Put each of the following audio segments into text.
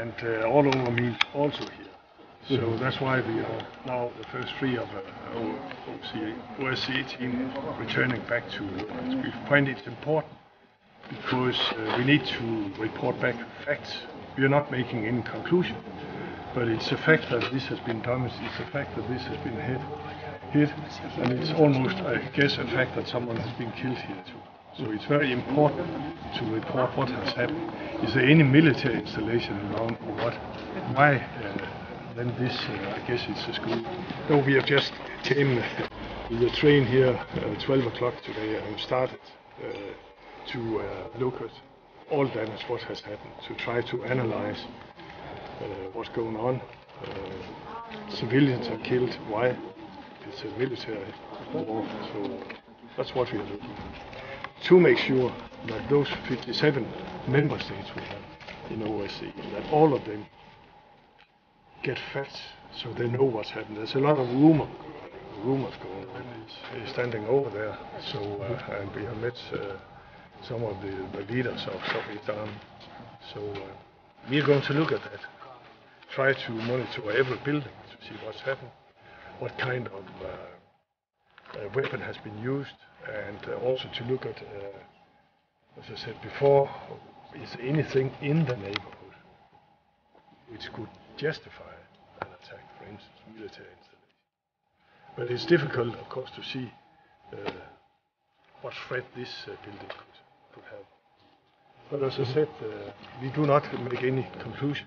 and uh, all over means also here. So that's why we are now the first three of uh, OSCE, team returning back to Lugansk. We find it important because uh, we need to report back facts. We are not making any conclusion, but it's a fact that this has been damaged. It's a fact that this has been hit, hit, and it's almost, I guess, a fact that someone has been killed here too. So it's very important to report what has happened. Is there any military installation around or what? Why? Uh, then this, uh, I guess it's a school. No, we have just came uh, with the train here uh, 12 o'clock today and started uh, to uh, look at all damage, what has happened, to try to analyze uh, what's going on. Uh, civilians are killed. Why? It's a military war, so that's what we are looking at. To make sure that those 57 member states we have in OSCE, that all of them get facts so they know what's happened. There's a lot of rumor, rumors going on. He's, standing over there, so uh, and we have met uh, some of the, the leaders of Soviet army. So uh, we are going to look at that, try to monitor every building to see what's happened, what kind of uh, uh, weapon has been used, and uh, also to look at, uh, as I said before, is anything in the neighborhood which could justify an attack, for instance, military installation. But it's difficult, of course, to see uh, what threat this building could, could have. But as I said, uh, we do not make any conclusion.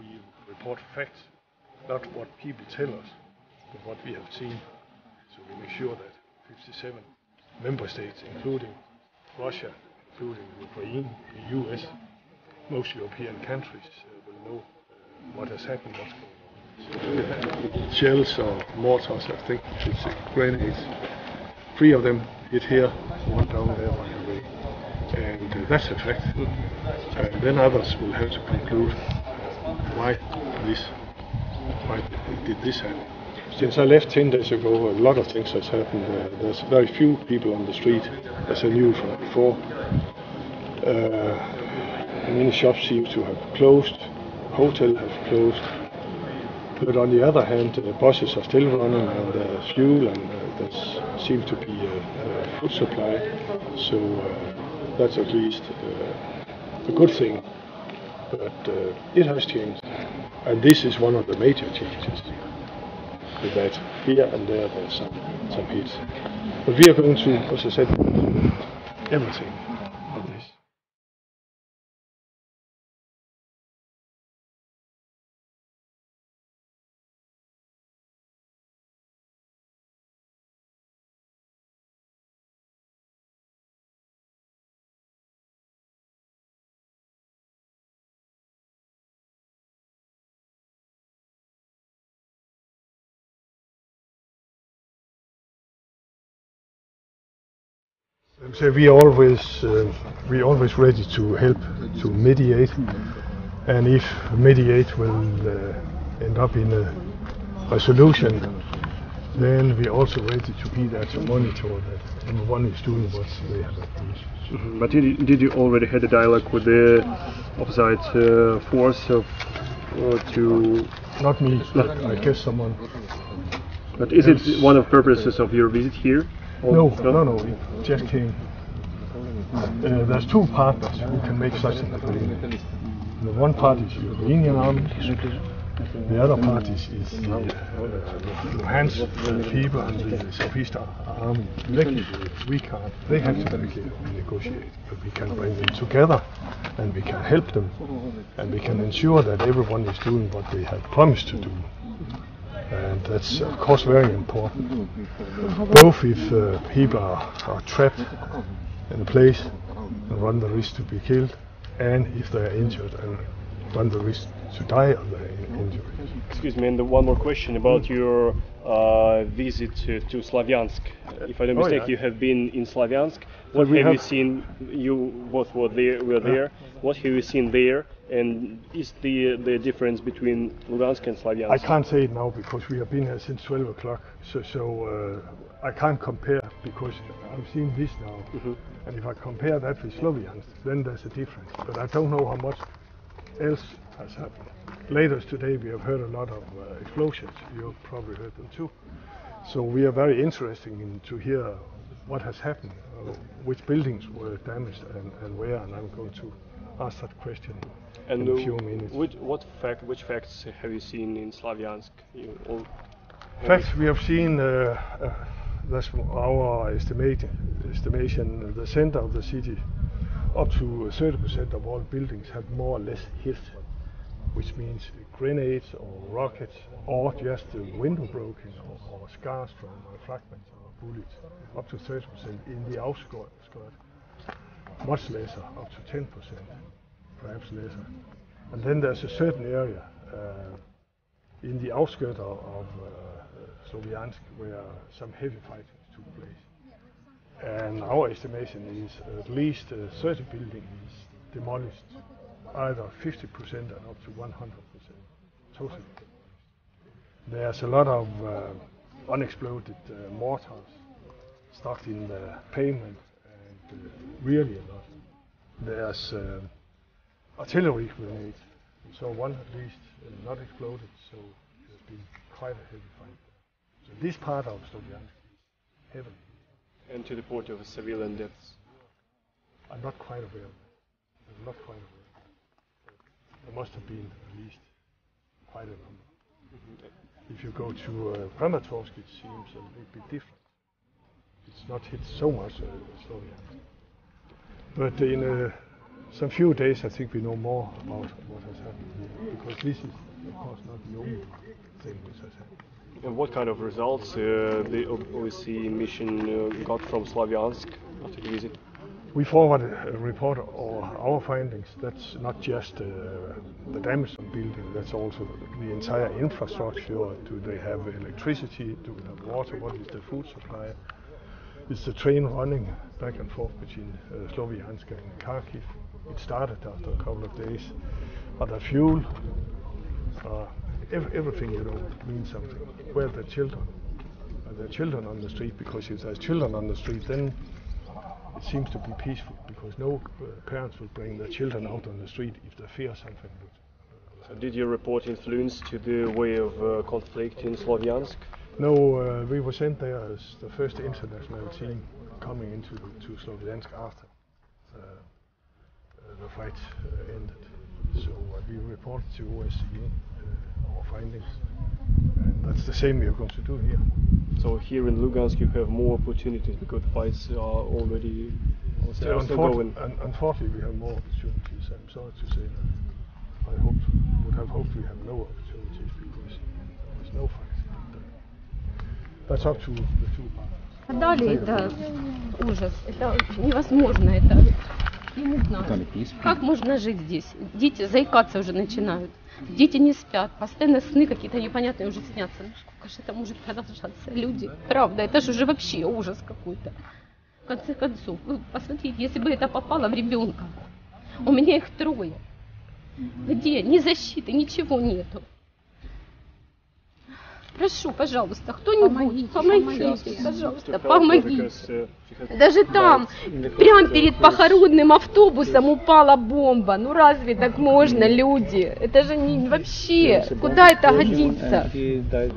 We report facts, not what people tell us, but what we have seen. So we make sure that 57 member states, including Russia, including Ukraine, the US, most European countries uh, will know uh, what has happened, what's going on. Shells or mortars, I think it's grenades. Three of them hit here, one down there by the way. And uh, that's a fact. And then others will have to conclude why this, why did this happen. Since I left 10 days ago, a lot of things has happened. Uh, there's very few people on the street, as I knew from before. Uh, many shops seem to have closed, hotels have closed. But on the other hand, uh, buses are still running and there's fuel and uh, there seems to be a, a food supply. So uh, that's at least uh, a good thing. But uh, it has changed. And this is one of the major changes. With here and there there's some, some hits. But we are going to, as I everything So we always uh, we always ready to help to mediate, and if mediate will uh, end up in a resolution, then we also ready to be there to monitor that everyone is doing what they have agreed. Mhm. But did you, did you already had a dialogue with the opposite uh, force of, uh, to? Not me, but I guess someone. But is it one of purposes of your visit here? No, no, no, it just came. Uh, there's two partners who can make such an agreement. The one part is the Ukrainian army, the other part is, is the uh, Luhansk people and the Southeast army. Directly, we can't. They have to negotiate, but we can bring them together and we can help them and we can ensure that everyone is doing what they have promised to do. And that's of course very important. Both if uh, people are, are trapped in a place and run the risk to be killed, and if they are injured and the risk to die in- injury. Excuse me, and the one more question about your uh, visit to, to Slavyansk. If I don't Oh, mistake, yeah. you have been in Slavyansk. What we have, you seen? You both were there. Were there. What have you seen there? And is the the difference between Lugansk and Slavyansk? I can't say it now because we have been here since 12 o'clock, so, so uh, I can't compare because I'm seeing this now. And if I compare that with Sloviansk, then there's a difference. But I don't know how much else has happened. Later today, we have heard a lot of uh, explosions. You've probably heard them too. So we are very interested in to hear what has happened, uh, which buildings were damaged, and, and where. And I'm going to ask that question And in uh, a few minutes. which what fact which facts have you seen in Slavyansk? You, all, fact, we have seen, uh, uh, that's our estimate, estimation, the center of the city, up to 30% of all buildings have more or less hit, which means grenades or rockets, or just the window broken, or, or scars from uh, fragments or bullets, up to 30% in the outskirts, much lesser, up to 10%, perhaps lesser. And then there's a certain area uh, in the outskirts of, of uh, Sloviansk where some heavy fighting took place. And our estimation is at least uh, 30 buildings demolished, either 50% and up to 100% totally. There's a lot of uh, unexploded uh, mortars stuck in the pavement, and uh, really a lot. There's uh, artillery grenades, so one at least uh, not exploded, so there's been quite a heavy fight. So this part of Sloviansk is heavily. And to the point of civilian deaths. I'm not quite aware. I'm not quite aware. There must have been at least quite a number. If you go to uh, Kramatorsk, it seems a little bit different. It's not hit so much uh. But in uh, some few days, I think we know more about what has happened here, because this is, of course, not the only thing which has happened. What kind of results uh, the OSCE mission uh, got from Slavyansk after the visit? We forward a report of our findings. That's not just uh, the damage on building, that's also the entire infrastructure. Do they have electricity? Do they have water? What is the food supply? Is the train running back and forth between uh, and Kharkiv? It started after a couple of days. Are there fuel? Uh, everything, you know, means something. Where are the children? Are there children on the street? Because if there's children on the street, then it seems to be peaceful because no uh, parents will bring their children out on the street if they fear something. So did your report influence to the way of uh, conflict in Slavyansk? No, uh, we were sent there as the first international team coming into to Sloviansk after uh, uh, the fight uh, ended. So uh, we reported to OSCE uh, our findings, and that's the same we are going to do here. So here in Lugansk you have more opportunities because the fights are already are still, still unfor- going. un- unfortunately, we have more opportunities. I'm sorry to say that. I hoped, would have hoped we have no opportunities because there's no fight. But, uh, that's up to the two parties. Далее это ужас, это невозможно, это я не знаю. Как можно жить здесь? Дети заикаться уже начинают. Дети не спят, постоянно сны какие-то непонятные уже снятся. Ну сколько же это может продолжаться? Люди, правда, это же уже вообще ужас какой-то. В конце концов, вы посмотрите, если бы это попало в ребенка, у меня их трое. Где? Ни защиты, ничего нету. Прошу, пожалуйста, кто-нибудь, помогите, пожалуйста, помогите. She has Даже там, прямо перед похоронным автобусом упала бомба. Ну разве так можно, люди? Это же не вообще, куда это годится?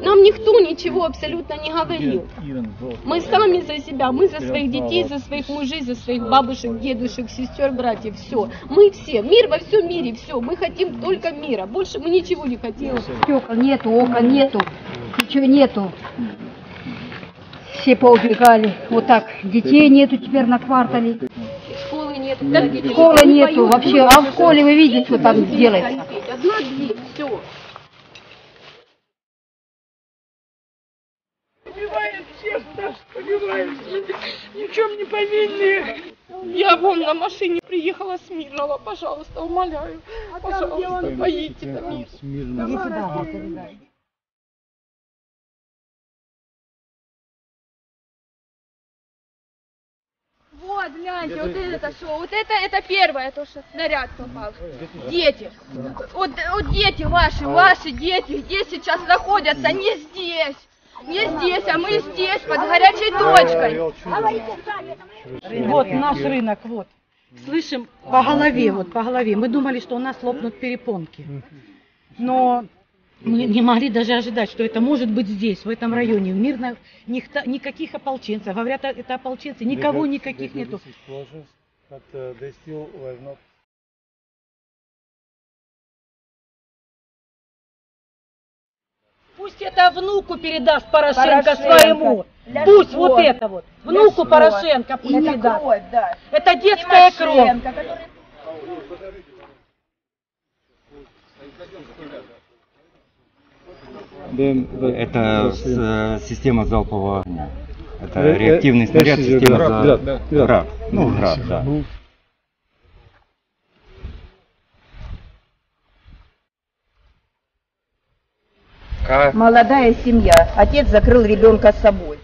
Нам никто ничего абсолютно не говорил. Мы сами за себя, мы за своих детей, за своих мужей, за своих бабушек, дедушек, сестер, братьев, все. Мы все, мир во всем мире, все. Мы хотим только мира, больше мы ничего не хотим. Стекол нету, окон нету, ничего нету. Все поубегали. Вот так. Детей нету теперь на квартале. Школы нет, родители Школы не нету поют, вообще. А в школе вы видите, что там делается. Одна дверь, все. Убивает всех нас, убивает. Ни в чем не повинные. Я вон на машине приехала с Мирного, пожалуйста, умоляю. Пожалуйста, поедьте мне. Вот, гляньте, вот это что? Вот это, это первое, то, что снаряд попал. Дети. Вот, вот дети ваши, ваши дети, где сейчас находятся? Не здесь. Не здесь, а мы здесь, под горячей точкой. Вот наш рынок, вот. слышим по голове, вот по голове. Мы думали, что у нас лопнут перепонки. Но мы не могли даже ожидать, что это может быть здесь, в этом районе, в мирно, никто- никаких ополченцев. Говорят, это ополченцы, никого никаких нету. Пусть это внуку передаст Порошенко, Порошенко. своему. Для Пусть чего? вот это вот. Для Внуку чего? Порошенко пусть Это передаст. кровь, да. Это детская кровь. Который Это с- система залпового огня. Это Э, э, реактивный снаряд, система за- град. град. Ну, град, да. Молодая семья. Отец закрыл ребенка с собой.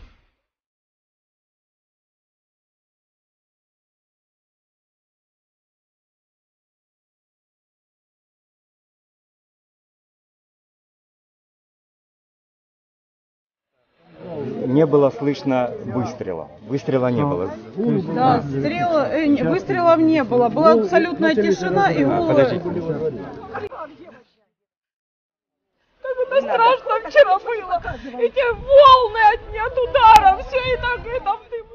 Не было слышно выстрела. Выстрела не было. Да, стрела, э, выстрелов не было. Была абсолютная тишина и А, подождите. Как это страшно вчера было. Эти волны от, от удара, все и так это в дыму.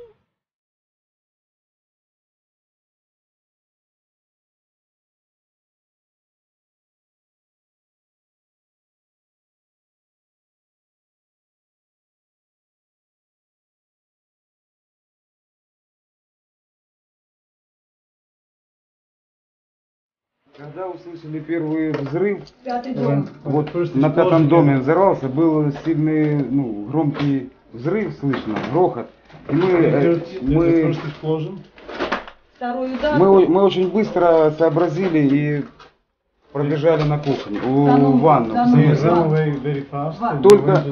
Когда услышали первый взрыв, Пятый э, вот на пятом доме взорвался, был сильный, ну, громкий взрыв слышно, грохот. И мы, э, мы, Второй удар. мы, о- мы очень быстро сообразили и пробежали на кухню, в ванну. Только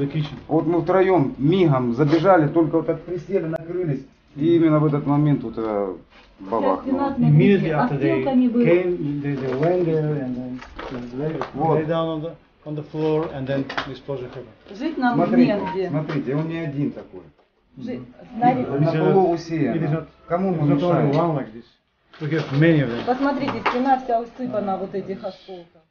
вот мы втроем мигом забежали, только вот так присели, накрылись, и именно в этот момент вот это бабахнуло. Immediately after they came, they, they went there and then lay, Вот. lay down on the, on the floor and then the explosion happened. Жить нам Смотрите, негде. смотрите, он не один такой. Жить- На It's полу It is усеяно. not, Кому it's мы not only мешаем? one like this. We have many of them. Посмотрите, стена вся усыпана вот этих осколков.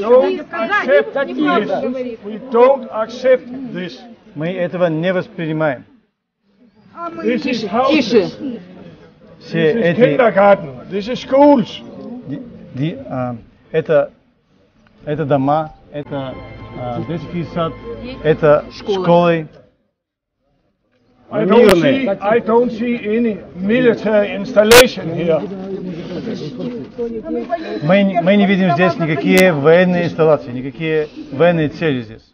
Don't accept this. We don't accept this. Мы этого не воспринимаем. This is houses. Все This is эти, kindergarten. This is schools. ди- ди- а, это, это дома, это а, детский сад, это школы. I don't see, I don't see any military installation here. Мы, не- мы не видим здесь никакие военные инсталляции, никакие военные цели здесь.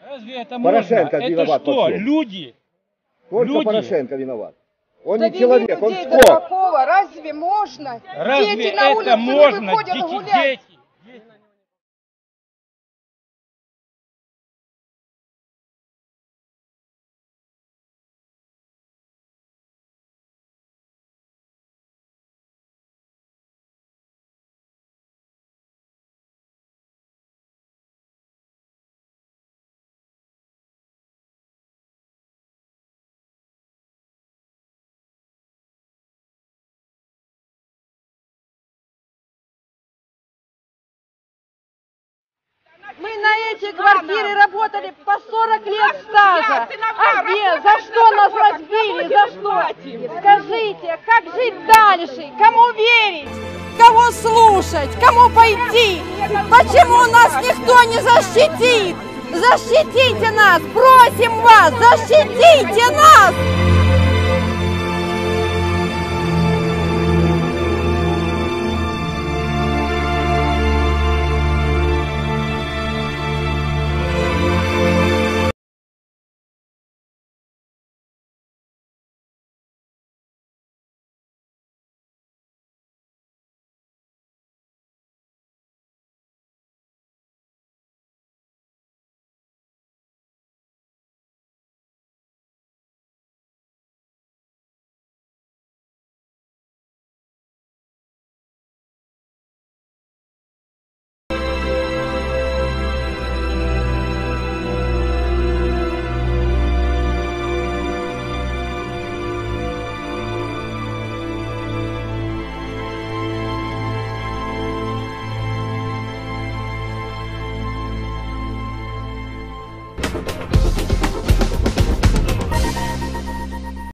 Разве это Порошенко можно? виноват это что, во всем. люди? Только Люди. Порошенко виноват. Он Довели не человек, он скот. разве можно? Разве Дети на это улицу можно? не выходят Дети, гулять. дети. Мы на эти квартиры работали по 40 лет стажа. А где? За что нас разбили? За что? Скажите, как жить дальше? Кому верить? Кого слушать? Кому пойти? Почему нас никто не защитит? Защитите нас! Просим вас! Защитите нас!